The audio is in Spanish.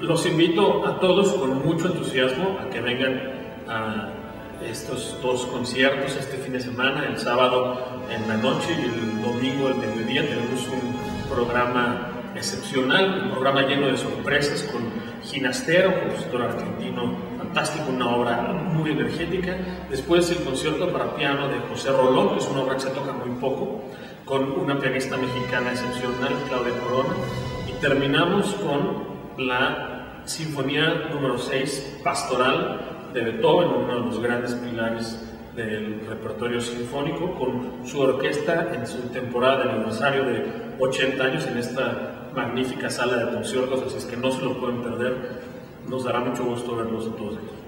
Los invito a todos con mucho entusiasmo a que vengan a estos dos conciertos este fin de semana, el sábado en la noche y el domingo al mediodía. Tenemos un programa excepcional, un programa lleno de sorpresas con Ginastero, compositor argentino fantástico, una obra muy energética. Después el concierto para piano de José Rolón, que es una obra que se toca muy poco, con una pianista mexicana excepcional, Claudia Corona. Terminamos con la Sinfonía número 6, Pastoral, de Beethoven, uno de los grandes pilares del repertorio sinfónico, con su orquesta en su temporada de aniversario de 80 años en esta magnífica sala de conciertos, así es que no se lo pueden perder. Nos dará mucho gusto verlos a todos aquí.